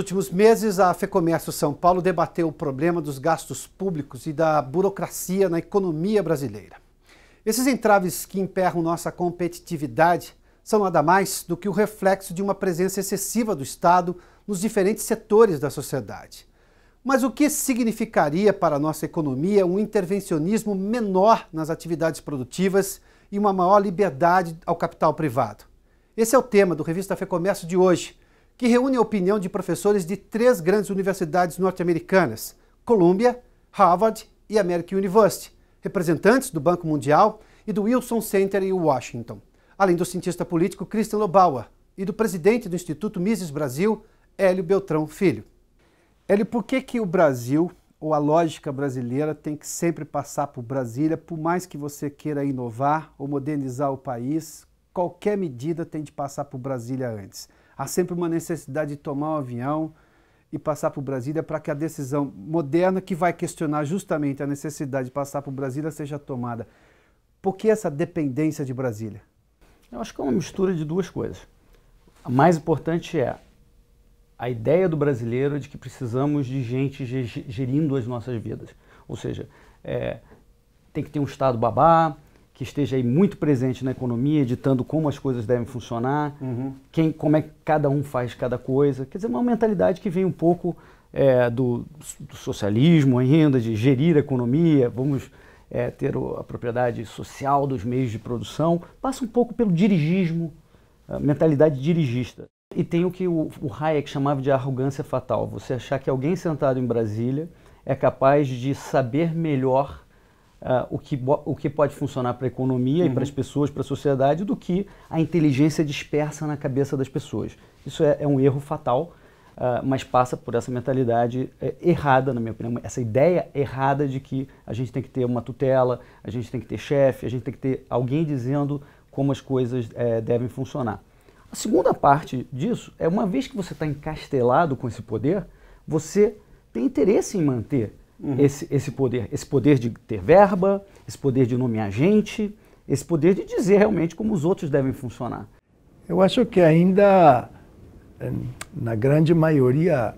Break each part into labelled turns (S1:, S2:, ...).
S1: Últimos meses, a FEComércio São Paulo debateu o problema dos gastos públicos e da burocracia na economia brasileira. Esses entraves que emperram nossa competitividade são nada mais do que o reflexo de uma presença excessiva do Estado nos diferentes setores da sociedade. Mas o que significaria para a nossa economia um intervencionismo menor nas atividades produtivas e uma maior liberdade ao capital privado? Esse é o tema do Revista FEComércio de hoje, que reúne a opinião de professores de três grandes universidades norte-americanas, Columbia, Harvard e American University, representantes do Banco Mundial e do Wilson Center em Washington, além do cientista político Christian Lobauer e do presidente do Instituto Mises Brasil, Hélio Beltrão Filho. Hélio, por que, que o Brasil, ou a lógica brasileira, tem que sempre passar por Brasília, por mais que você queira inovar ou modernizar o país, qualquer medida tem de passar por Brasília antes. Há sempre uma necessidade de tomar um avião e passar por Brasília para que a decisão moderna, que vai questionar justamente a necessidade de passar por Brasília, seja tomada. Por que essa dependência de Brasília?
S2: Eu acho que é uma mistura de duas coisas. A mais importante é a ideia do brasileiro de que precisamos de gente gerindo as nossas vidas. Ou seja, é, tem que ter um Estado babá, que esteja aí muito presente na economia, ditando como as coisas devem funcionar, uhum. quem, como é que cada um faz cada coisa. Quer dizer, uma mentalidade que vem um pouco é, do, do, socialismo ainda, de gerir a economia, vamos é, ter a propriedade social dos meios de produção, passa um pouco pelo dirigismo, mentalidade dirigista. E tem o que o, o Hayek chamava de arrogância fatal. Você achar que alguém sentado em Brasília é capaz de saber melhor uh, o, que, o que pode funcionar para a economia uhum. e para as pessoas, para a sociedade, do que a inteligência dispersa na cabeça das pessoas. Isso é, é um erro fatal, uh, mas passa por essa mentalidade é, errada, na minha opinião, essa ideia errada de que a gente tem que ter uma tutela, a gente tem que ter chefe, a gente tem que ter alguém dizendo como as coisas é, devem funcionar. A segunda parte disso é uma vez que você está encastelado com esse poder, você tem interesse em manter uhum. esse, esse poder. Esse poder de ter verba, esse poder de nomear gente, esse poder de dizer realmente como os outros devem funcionar.
S3: Eu acho que ainda, eh, na grande maioria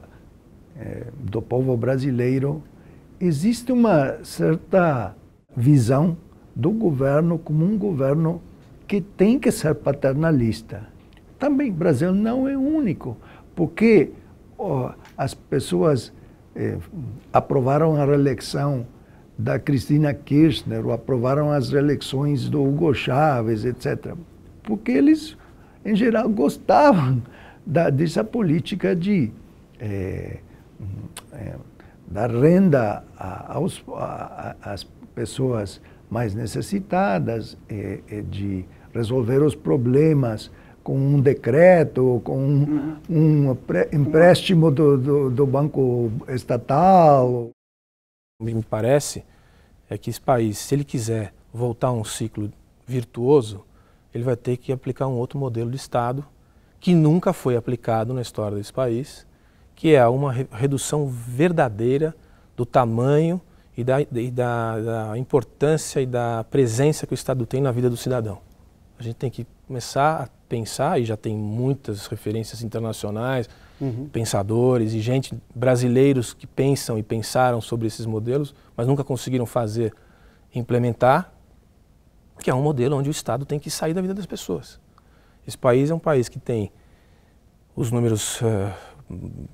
S3: é, do povo brasileiro, existe uma certa visão do governo como um governo que tem que ser paternalista também o Brasil não é único, porque oh, as pessoas eh, aprovaram a reeleição da Cristina Kirchner, ou aprovaram as reeleições do Hugo Chávez, etc. Porque eles, em geral, gostavam da, dessa política de eh, eh, dar renda às pessoas mais necessitadas, de resolver os problemas com um decreto, com um, um empréstimo do, do, do, Banco Estatal.
S4: O que me parece é que esse país, se ele quiser voltar a um ciclo virtuoso, ele vai ter que aplicar um outro modelo de Estado que nunca foi aplicado na história desse país, que é uma redução verdadeira do tamanho e da, e da, da importância e da presença que o Estado tem na vida do cidadão. A gente tem que começar a pensar, e já tem muitas referências internacionais, uhum. pensadores e gente, brasileiros que pensam e pensaram sobre esses modelos, mas nunca conseguiram fazer, implementar, que é um modelo onde o Estado tem que sair da vida das pessoas. Esse país é um país que tem os números uh,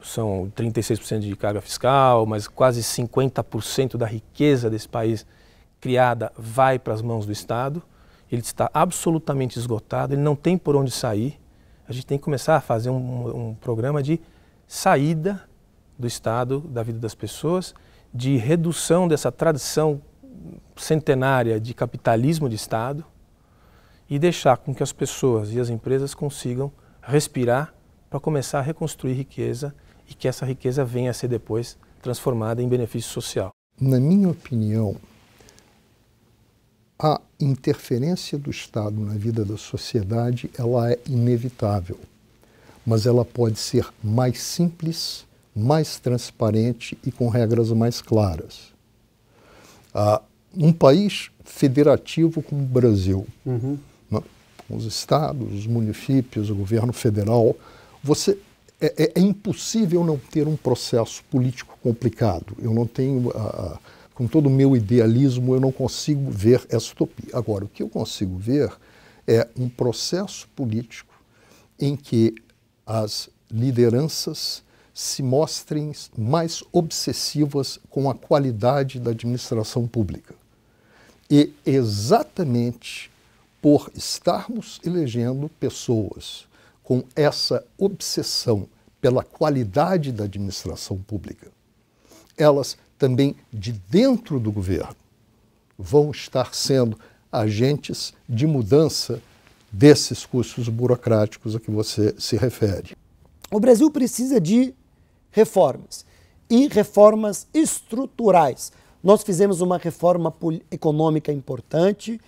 S4: são 36% de carga fiscal, mas quase 50% da riqueza desse país criada vai para as mãos do Estado ele está absolutamente esgotado, ele não tem por onde sair. A gente tem que começar a fazer um, um programa de saída do Estado, da vida das pessoas, de redução dessa tradição centenária de capitalismo de Estado e deixar com que as pessoas e as empresas consigam respirar para começar a reconstruir riqueza e que essa riqueza venha a ser depois transformada em benefício social.
S5: Na minha opinião, a interferência do Estado na vida da sociedade ela é inevitável, mas ela pode ser mais simples, mais transparente e com regras mais claras. Ah, um país federativo como o Brasil, uhum. né, os estados, os municípios, o governo federal, você é, é, é, impossível não ter um processo político complicado. Eu não tenho, uh, com todo o meu idealismo, eu não consigo ver essa utopia. Agora, o que eu consigo ver é um processo político em que as lideranças se mostrem mais obsessivas com a qualidade da administração pública. E exatamente por estarmos elegendo pessoas com essa obsessão pela qualidade da administração pública, elas também de dentro do governo vão estar sendo agentes de mudança desses custos burocráticos a que você se refere.
S6: O Brasil precisa de reformas e reformas estruturais. Nós fizemos uma reforma econômica importante,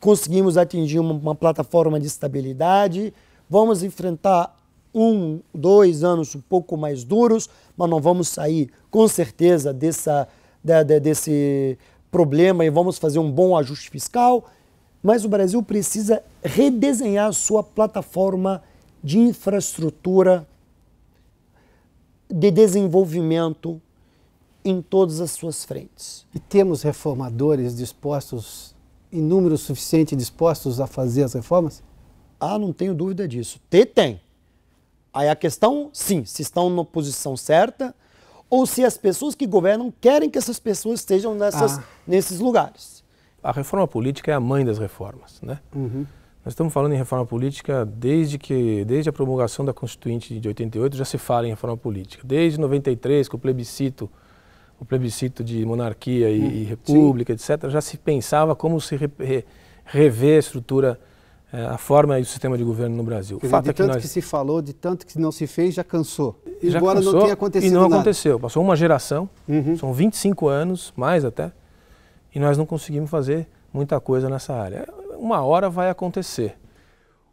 S6: conseguimos atingir uma, uma plataforma de estabilidade, Vamos enfrentar um, dois anos um pouco mais duros, mas não vamos sair com certeza dessa, de, de, desse problema e vamos fazer um bom ajuste fiscal. Mas o Brasil precisa redesenhar sua plataforma de infraestrutura, de desenvolvimento em todas as suas frentes.
S1: E temos reformadores dispostos, em número suficiente dispostos a fazer as reformas?
S6: Ah, não tenho dúvida disso. Ter tem. Aí a questão, sim, se estão na posição certa ou se as pessoas que governam querem que essas pessoas estejam nessas, ah. nesses lugares.
S4: A reforma política é a mãe das reformas, né? Uhum. Nós estamos falando em reforma política desde que, desde a promulgação da Constituinte de 88 já se fala em reforma política. Desde 93, com o plebiscito, o plebiscito de monarquia e, hum, e república, sim. etc., já se pensava como se re, re, rever a estrutura a forma e o sistema de governo no Brasil.
S1: Fato dizer, de é que tanto nós... que se falou, de tanto que não se fez, já cansou. Já Embora
S4: cansou,
S1: não tenha acontecido
S4: E não
S1: nada.
S4: aconteceu. Passou uma geração, uhum. são 25 anos, mais até, e nós não conseguimos fazer muita coisa nessa área. Uma hora vai acontecer.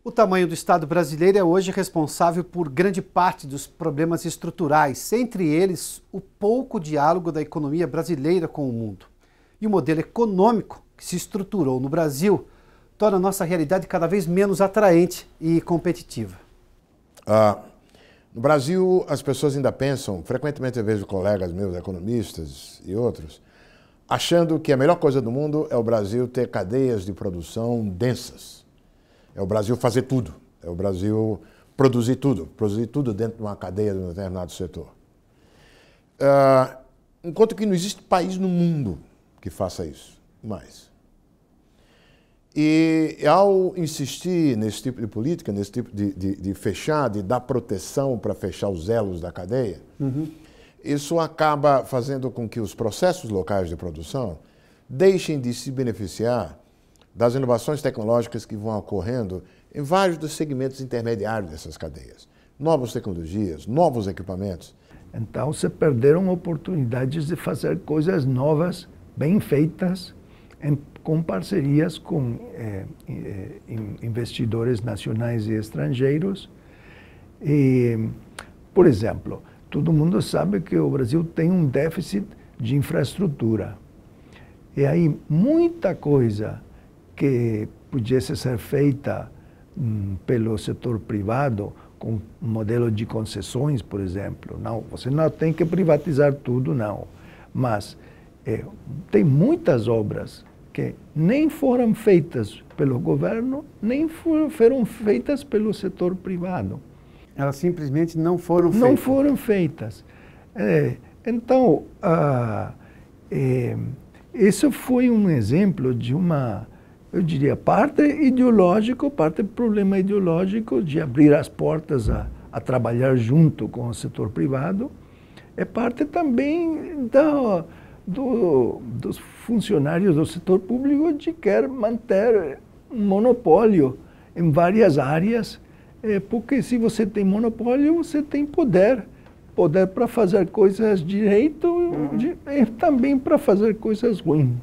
S1: O tamanho do Estado brasileiro é hoje responsável por grande parte dos problemas estruturais, entre eles o pouco diálogo da economia brasileira com o mundo. E o modelo econômico que se estruturou no Brasil torna a nossa realidade cada vez menos atraente e competitiva.
S7: Ah, no Brasil, as pessoas ainda pensam, frequentemente eu vejo colegas meus, economistas e outros, achando que a melhor coisa do mundo é o Brasil ter cadeias de produção densas. É o Brasil fazer tudo. É o Brasil produzir tudo. Produzir tudo dentro de uma cadeia de um determinado setor. Ah, enquanto que não existe país no mundo que faça isso mais. E ao insistir nesse tipo de política, nesse tipo de, de, de fechar, de dar proteção para fechar os elos da cadeia, uhum. isso acaba fazendo com que os processos locais de produção deixem de se beneficiar das inovações tecnológicas que vão ocorrendo em vários dos segmentos intermediários dessas cadeias. Novas tecnologias, novos equipamentos.
S3: Então, se perderam oportunidades de fazer coisas novas, bem feitas, em com parcerias com eh, eh, investidores nacionais e estrangeiros. E, por exemplo, todo mundo sabe que o Brasil tem um déficit de infraestrutura. E aí muita coisa que pudesse ser feita hum, pelo setor privado, com modelo de concessões, por exemplo. Não, você não tem que privatizar tudo, não. Mas é, tem muitas obras que nem foram feitas pelo governo, nem foram feitas pelo setor privado.
S1: Elas simplesmente não foram
S3: feitas. Não foram feitas. É, então, ah, é, isso foi um exemplo de uma, eu diria, parte ideológico, parte problema ideológico de abrir as portas a, a trabalhar junto com o setor privado, é parte também da do, dos funcionários do setor público de quer manter um monopólio em várias áreas, é, porque se você tem monopólio, você tem poder. Poder para fazer coisas direito uhum. de, e também para fazer coisas ruins.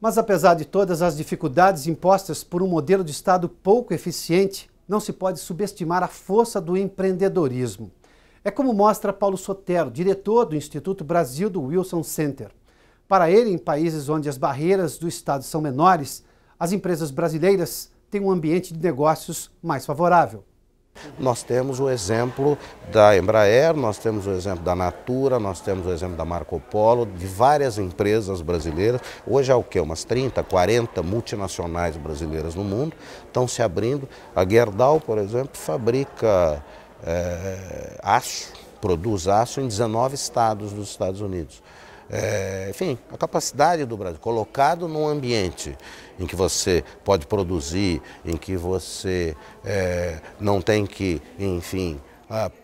S1: Mas apesar de todas as dificuldades impostas por um modelo de Estado pouco eficiente, não se pode subestimar a força do empreendedorismo. É como mostra Paulo Sotero, diretor do Instituto Brasil do Wilson Center. Para ele, em países onde as barreiras do Estado são menores, as empresas brasileiras têm um ambiente de negócios mais favorável.
S8: Nós temos o exemplo da Embraer, nós temos o exemplo da Natura, nós temos o exemplo da Marco Polo, de várias empresas brasileiras. Hoje é o que? Umas 30, 40 multinacionais brasileiras no mundo estão se abrindo. A Gerdau, por exemplo, fabrica é, aço, produz aço em 19 estados dos Estados Unidos. É, enfim, a capacidade do Brasil, colocado num ambiente em que você pode produzir, em que você é, não tem que, enfim,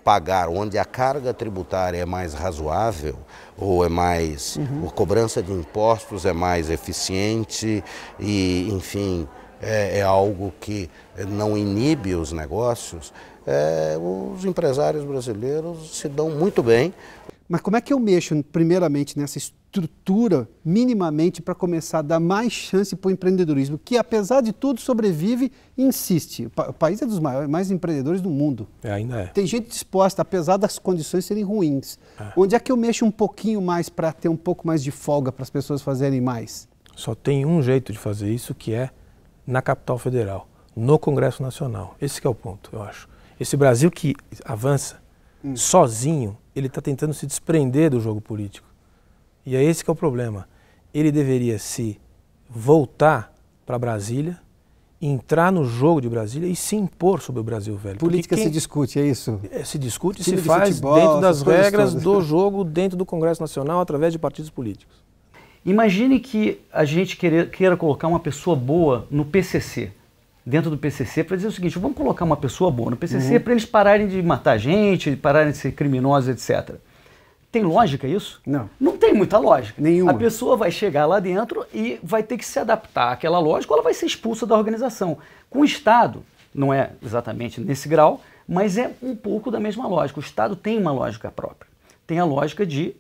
S8: pagar, onde a carga tributária é mais razoável, ou é mais, uhum. a cobrança de impostos é mais eficiente e, enfim, é, é algo que não inibe os negócios, é, os empresários brasileiros se dão muito bem.
S1: Mas como é que eu mexo, primeiramente, nessa estrutura, minimamente, para começar a dar mais chance para o empreendedorismo, que, apesar de tudo, sobrevive e insiste? O país é dos maiores, mais empreendedores do mundo.
S4: É, ainda é.
S1: Tem gente disposta, apesar das condições serem ruins. É. Onde é que eu mexo um pouquinho mais para ter um pouco mais de folga para as pessoas fazerem mais?
S4: Só tem um jeito de fazer isso, que é na capital federal, no Congresso Nacional. Esse é o ponto, eu acho. Esse Brasil que avança hum. sozinho, ele está tentando se desprender do jogo político. E é esse que é o problema. Ele deveria se voltar para Brasília, entrar no jogo de Brasília e se impor sobre o Brasil velho.
S1: Política quem... se discute, é isso?
S4: É, se discute e se faz futebol, dentro das regras todas. do jogo, dentro do Congresso Nacional, através de partidos políticos.
S2: Imagine que a gente queira, queira colocar uma pessoa boa no PCC dentro do PCC para dizer o seguinte: vamos colocar uma pessoa boa no PCC uhum. para eles pararem de matar gente, pararem de ser criminosos, etc. Tem lógica isso?
S1: Não.
S2: Não tem muita lógica.
S1: Nenhuma.
S2: A pessoa vai chegar lá dentro e vai ter que se adaptar àquela lógica ou ela vai ser expulsa da organização. Com o Estado, não é exatamente nesse grau, mas é um pouco da mesma lógica. O Estado tem uma lógica própria. Tem a lógica de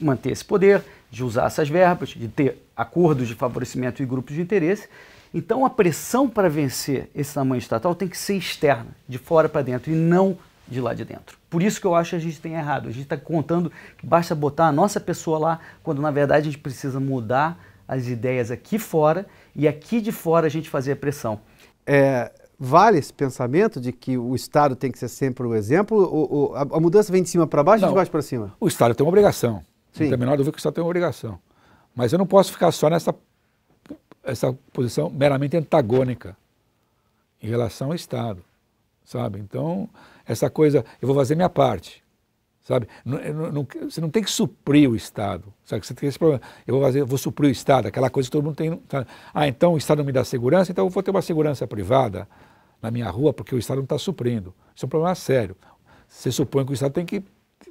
S2: manter esse poder, de usar essas verbas, de ter acordos de favorecimento e grupos de interesse então a pressão para vencer esse tamanho estatal tem que ser externa, de fora para dentro, e não de lá de dentro. Por isso que eu acho que a gente tem errado. A gente está contando que basta botar a nossa pessoa lá, quando na verdade a gente precisa mudar as ideias aqui fora e aqui de fora a gente fazer a pressão.
S1: É, vale esse pensamento de que o Estado tem que ser sempre o exemplo? Ou, ou a, a, mudança vem de cima para baixo ou de baixo para cima?
S9: O Estado tem uma obrigação. Sim. Não tem a menor dúvida que o Estado tem uma obrigação. Mas eu não posso ficar só nessa essa posição meramente antagônica em relação ao Estado, sabe? Então, essa coisa, eu vou fazer minha parte, sabe? Não, não, você não tem que suprir o Estado, sabe? Você tem esse problema. Eu vou fazer, vou suprir o Estado, aquela coisa que todo mundo tem. Sabe? Ah, então o Estado não me dá segurança, então eu vou ter uma segurança privada na minha rua porque o Estado não está suprindo. Isso é um problema sério. Você supõe que o Estado tem que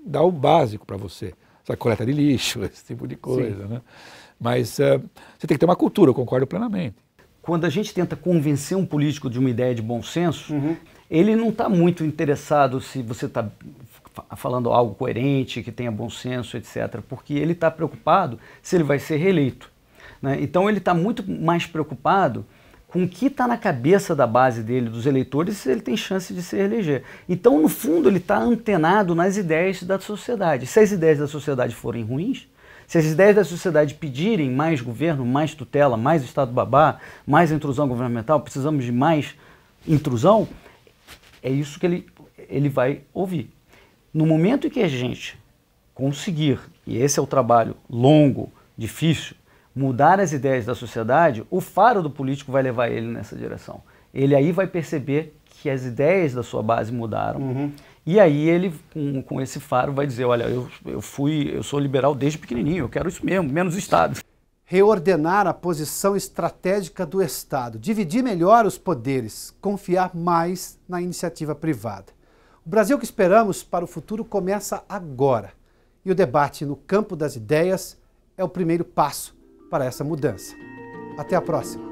S9: dar o básico para você, sabe? Coleta de lixo, esse tipo de coisa, Sim. né? Mas uh, você tem que ter uma cultura, eu concordo plenamente.
S2: Quando a gente tenta convencer um político de uma ideia de bom senso, uhum. ele não está muito interessado se você está falando algo coerente, que tenha bom senso, etc., porque ele está preocupado se ele vai ser reeleito. Né? Então ele está muito mais preocupado com o que está na cabeça da base dele, dos eleitores, se ele tem chance de se eleger. Então, no fundo, ele está antenado nas ideias da sociedade. Se as ideias da sociedade forem ruins, se as ideias da sociedade pedirem mais governo, mais tutela, mais Estado babá, mais intrusão governamental, precisamos de mais intrusão, é isso que ele, ele vai ouvir. No momento em que a gente conseguir, e esse é o trabalho longo, difícil, mudar as ideias da sociedade, o faro do político vai levar ele nessa direção. Ele aí vai perceber que as ideias da sua base mudaram. Uhum. E aí ele, com, com esse faro, vai dizer, olha, eu, eu fui, eu sou liberal desde pequenininho, eu quero isso mesmo, menos Estado.
S1: Reordenar a posição estratégica do Estado, dividir melhor os poderes, confiar mais na iniciativa privada. O Brasil que esperamos para o futuro começa agora. E o debate no campo das ideias é o primeiro passo para essa mudança. Até a próxima!